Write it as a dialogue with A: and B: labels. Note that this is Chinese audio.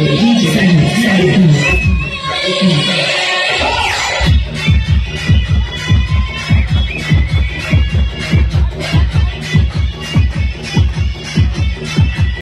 A: 我一直在努一